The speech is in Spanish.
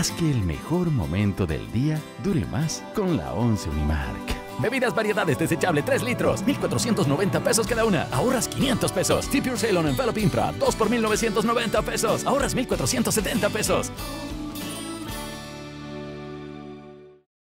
Haz que el mejor momento del día dure más con la 11 Unimark. Bebidas variedades desechable 3 litros, 1,490 pesos cada una. Ahorras 500 pesos. Tip Your Sale on Envelope Impra, 2 por 1,990 pesos. Ahorras 1,470 pesos.